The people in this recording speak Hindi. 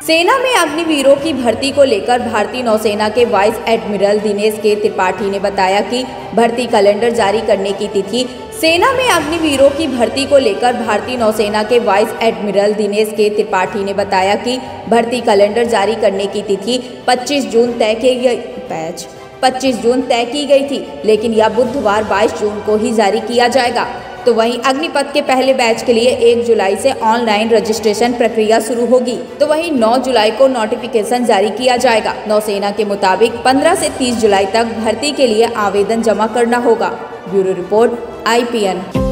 सेना में अग्निवीरों की भर्ती को लेकर भारतीय नौसेना के वाइस एडमिरल दिनेश के त्रिपाठी ने बताया कि भर्ती कैलेंडर जारी करने की तिथि, सेना में अग्निवीरों की भर्ती को लेकर भारतीय नौसेना के वाइस एडमिरल दिनेश के त्रिपाठी ने बताया कि भर्ती कैलेंडर जारी करने की तिथि 25 जून तय की गई, बैच 25 जून तय की गई थी, लेकिन यह बुधवार 22 जून को ही जारी किया जाएगा। तो वहीं अग्निपथ के पहले बैच के लिए 1 जुलाई से ऑनलाइन रजिस्ट्रेशन प्रक्रिया शुरू होगी। तो वहीं 9 जुलाई को नोटिफिकेशन जारी किया जाएगा। नौसेना के मुताबिक 15 से 30 जुलाई तक भर्ती के लिए आवेदन जमा करना होगा। Bureau report, IPN.